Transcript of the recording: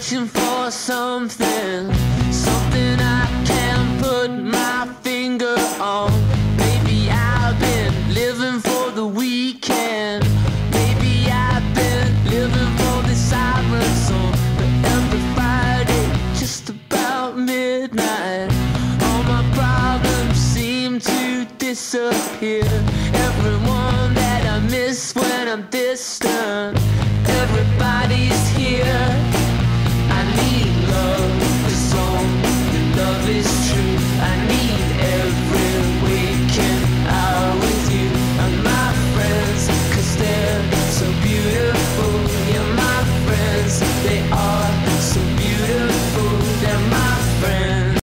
searching for something, something I can't put my finger on. Maybe I've been living for the weekend. Maybe I've been living for the siren song. But every Friday, just about midnight, all my problems seem to disappear. Everyone that I miss when I'm distant.